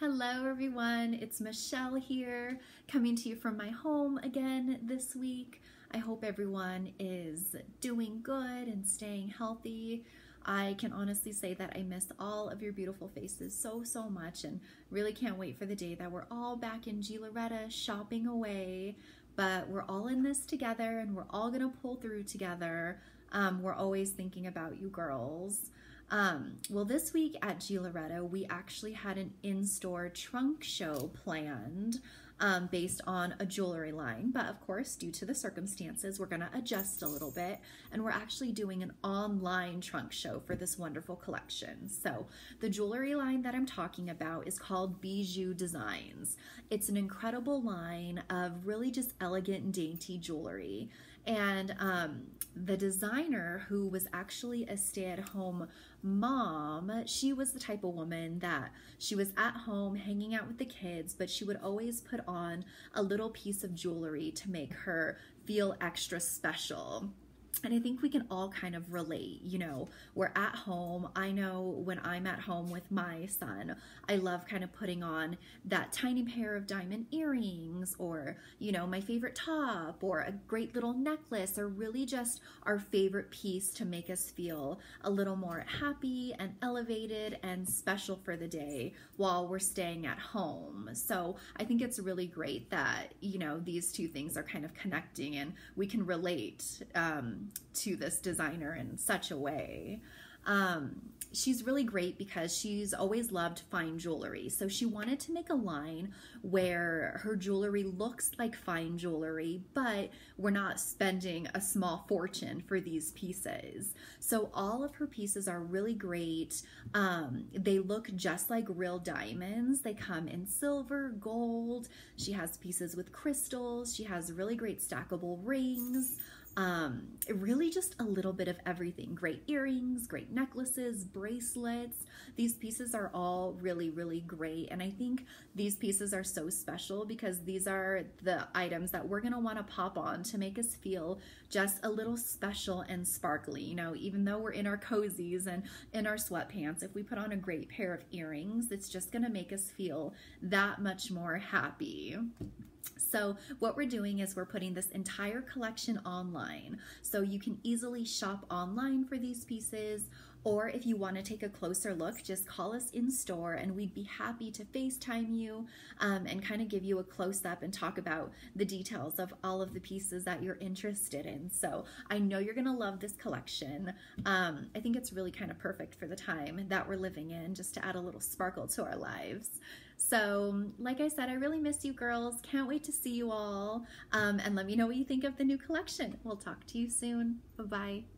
Hello everyone, it's Michelle here, coming to you from my home again this week. I hope everyone is doing good and staying healthy. I can honestly say that I miss all of your beautiful faces so, so much and really can't wait for the day that we're all back in Gee Loretta shopping away. But we're all in this together and we're all gonna pull through together. Um, we're always thinking about you girls. Um, well, this week at Gee Loretta, we actually had an in-store trunk show planned um, based on a jewelry line. But of course, due to the circumstances, we're gonna adjust a little bit and we're actually doing an online trunk show for this wonderful collection. So the jewelry line that I'm talking about is called Be-Je Designs. It's an incredible line of really just elegant and dainty jewelry. And um, the designer, who was actually a stay at home mom, she was the type of woman that she was at home hanging out with the kids, but she would always put on a little piece of jewelry to make her feel extra special and I think we can all kind of relate. You know, we're at home. I know when I'm at home with my son, I love kind of putting on that tiny pair of diamond earrings or, you know, my favorite top or a great little necklace or really just our favorite piece to make us feel a little more happy and elevated and special for the day while we're staying at home. So I think it's really great that, you know, these two things are kind of connecting and we can relate. Um, To this designer in such a way. Um, she's really great because she's always loved fine jewelry. So she wanted to make a line where her jewelry looks like fine jewelry, but we're not spending a small fortune for these pieces. So all of her pieces are really great. Um, they look just like real diamonds. They come in silver, gold. She has pieces with crystals. She has really great stackable rings. Um, really just a little bit of everything. Great earrings, great necklaces, bracelets. These pieces are all really, really great. And I think these pieces are so special because these are the items that we're gonna wanna pop on to make us feel just a little special and sparkly. You know, even though we're in our cozies and in our sweatpants, if we put on a great pair of earrings, it's just gonna make us feel that much more happy. So what we're doing is we're putting this entire collection online. So you can easily shop online for these pieces or if you want to take a closer look, just call us in store and we'd be happy to FaceTime you um, and kind of give you a close up and talk about the details of all of the pieces that you're interested in. So I know you're going to love this collection. Um, I think it's really kind of perfect for the time that we're living in, just to add a little sparkle to our lives. So, like I said, I really miss you girls. Can't wait to see you all. Um, and let me know what you think of the new collection. We'll talk to you soon. Bye bye.